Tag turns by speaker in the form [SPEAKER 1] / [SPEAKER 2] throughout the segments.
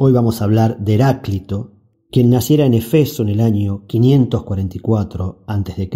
[SPEAKER 1] Hoy vamos a hablar de Heráclito, quien naciera en Efeso en el año 544 a.C.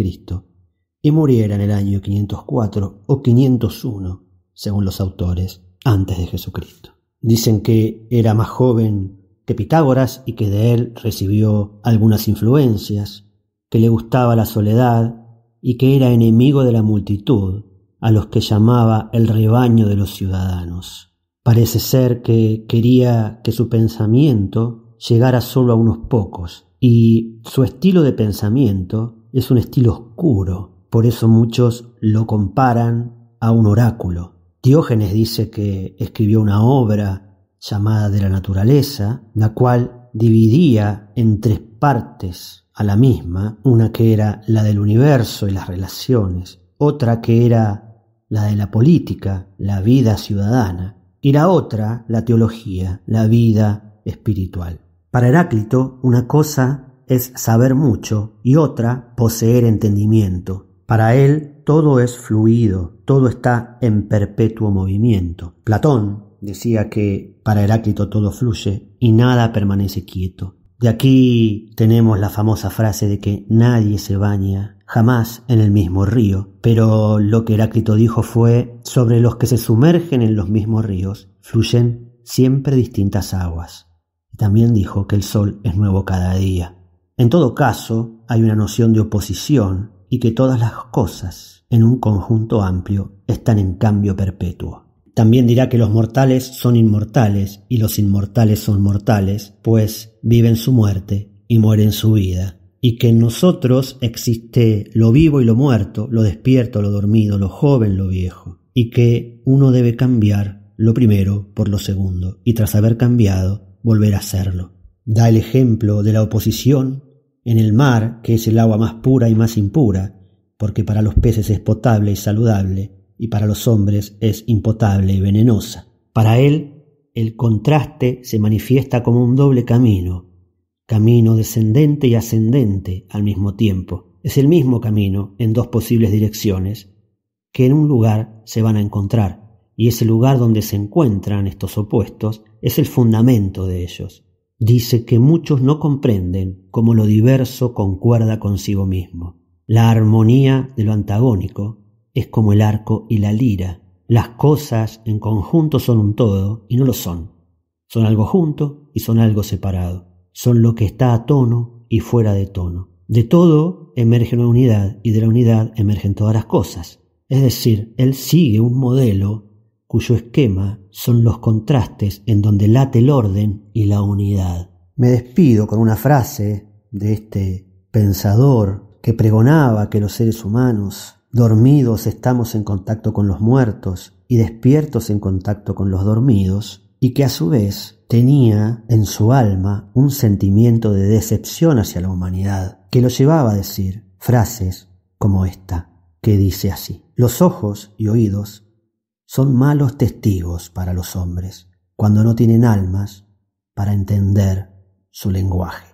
[SPEAKER 1] y muriera en el año 504 o 501, según los autores, antes de Jesucristo. Dicen que era más joven que Pitágoras y que de él recibió algunas influencias, que le gustaba la soledad y que era enemigo de la multitud, a los que llamaba el rebaño de los ciudadanos. Parece ser que quería que su pensamiento llegara solo a unos pocos, y su estilo de pensamiento es un estilo oscuro, por eso muchos lo comparan a un oráculo. Diógenes dice que escribió una obra llamada de la naturaleza, la cual dividía en tres partes a la misma, una que era la del universo y las relaciones, otra que era la de la política, la vida ciudadana, y la otra, la teología, la vida espiritual. Para Heráclito, una cosa es saber mucho y otra poseer entendimiento. Para él todo es fluido, todo está en perpetuo movimiento. Platón decía que para Heráclito todo fluye y nada permanece quieto. De aquí tenemos la famosa frase de que nadie se baña jamás en el mismo río, pero lo que Heráclito dijo fue sobre los que se sumergen en los mismos ríos, fluyen siempre distintas aguas. Y también dijo que el sol es nuevo cada día. En todo caso, hay una noción de oposición y que todas las cosas, en un conjunto amplio, están en cambio perpetuo. También dirá que los mortales son inmortales y los inmortales son mortales, pues viven su muerte y mueren su vida, y que en nosotros existe lo vivo y lo muerto, lo despierto, lo dormido, lo joven, lo viejo, y que uno debe cambiar lo primero por lo segundo, y tras haber cambiado, volver a hacerlo. Da el ejemplo de la oposición en el mar, que es el agua más pura y más impura, porque para los peces es potable y saludable, y para los hombres es impotable y venenosa. Para él, el contraste se manifiesta como un doble camino, camino descendente y ascendente al mismo tiempo. Es el mismo camino en dos posibles direcciones, que en un lugar se van a encontrar, y ese lugar donde se encuentran estos opuestos es el fundamento de ellos. Dice que muchos no comprenden cómo lo diverso concuerda consigo mismo. La armonía de lo antagónico es como el arco y la lira. Las cosas en conjunto son un todo y no lo son. Son algo junto y son algo separado. Son lo que está a tono y fuera de tono. De todo emerge una unidad y de la unidad emergen todas las cosas. Es decir, él sigue un modelo cuyo esquema son los contrastes en donde late el orden y la unidad. Me despido con una frase de este pensador que pregonaba que los seres humanos Dormidos estamos en contacto con los muertos y despiertos en contacto con los dormidos, y que a su vez tenía en su alma un sentimiento de decepción hacia la humanidad, que lo llevaba a decir frases como esta, que dice así, los ojos y oídos son malos testigos para los hombres, cuando no tienen almas para entender su lenguaje.